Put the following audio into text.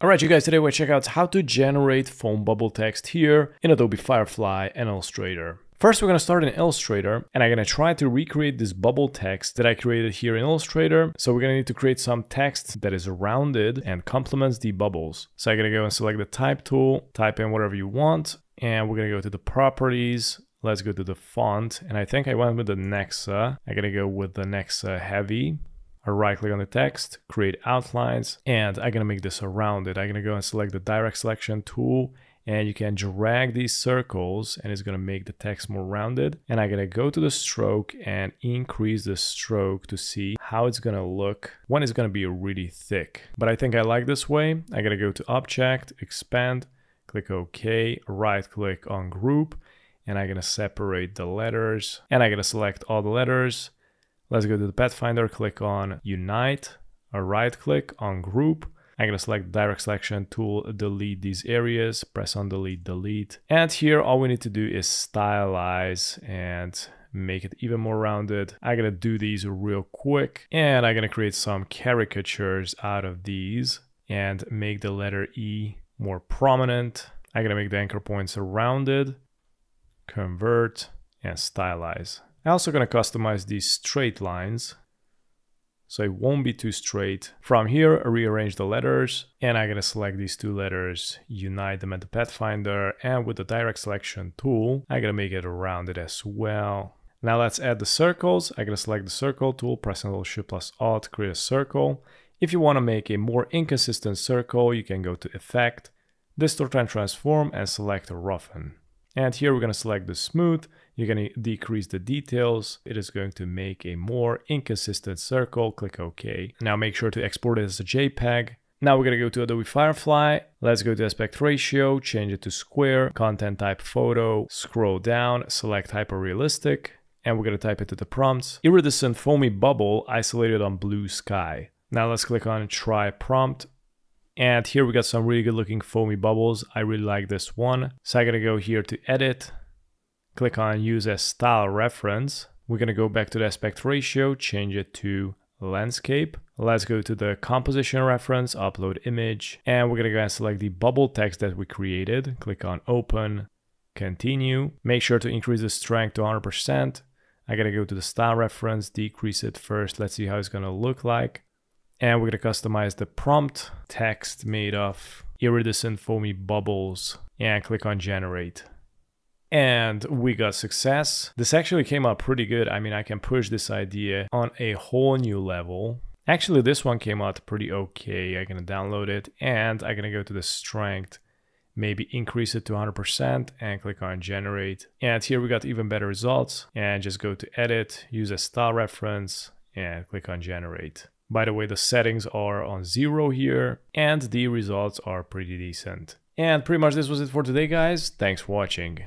Alright you guys, today we'll check out how to generate foam bubble text here in Adobe Firefly and Illustrator. First, we're going to start in Illustrator and I'm going to try to recreate this bubble text that I created here in Illustrator. So we're going to need to create some text that is rounded and complements the bubbles. So I'm going to go and select the type tool, type in whatever you want, and we're going to go to the properties. Let's go to the font. And I think I went with the Nexa. I'm going to go with the Nexa heavy right click on the text, create outlines, and I'm gonna make this around it. I'm gonna go and select the direct selection tool and you can drag these circles and it's gonna make the text more rounded. And I'm gonna go to the stroke and increase the stroke to see how it's gonna look when it's gonna be really thick. But I think I like this way. I'm gonna go to object, expand, click OK, right click on group, and I'm gonna separate the letters and I'm gonna select all the letters Let's go to the Pathfinder, click on Unite, a right click on Group. I'm gonna select direct selection tool, delete these areas, press on delete, delete. And here all we need to do is stylize and make it even more rounded. I'm gonna do these real quick and I'm gonna create some caricatures out of these and make the letter E more prominent. I'm gonna make the anchor points rounded, convert, and stylize. I'm also going to customize these straight lines so it won't be too straight. From here, rearrange the letters and I'm gonna select these two letters, unite them at the Pathfinder and with the direct selection tool, I'm gonna make it rounded as well. Now let's add the circles. I'm gonna select the circle tool, press and Shift plus Alt, create a circle. If you wanna make a more inconsistent circle, you can go to Effect, Distort and Transform and select Roughen. And here we're going to select the smooth. You're going to decrease the details. It is going to make a more inconsistent circle. Click OK. Now make sure to export it as a JPEG. Now we're going to go to Adobe Firefly. Let's go to aspect ratio, change it to square, content type photo, scroll down, select hyperrealistic, and we're going to type it to the prompts. Iridescent foamy bubble isolated on blue sky. Now let's click on try prompt and here we got some really good looking foamy bubbles. I really like this one. So I'm gonna go here to edit, click on use as style reference. We're gonna go back to the aspect ratio, change it to landscape. Let's go to the composition reference, upload image, and we're gonna go and select the bubble text that we created. Click on open, continue. Make sure to increase the strength to 100%. I gotta go to the style reference, decrease it first. Let's see how it's gonna look like. And we're gonna customize the prompt text made of iridescent foamy bubbles and click on generate. And we got success. This actually came out pretty good. I mean, I can push this idea on a whole new level. Actually, this one came out pretty okay. I'm gonna download it and I'm gonna go to the strength, maybe increase it to 100% and click on generate. And here we got even better results and just go to edit, use a style reference and click on generate. By the way, the settings are on zero here and the results are pretty decent. And pretty much this was it for today, guys. Thanks for watching.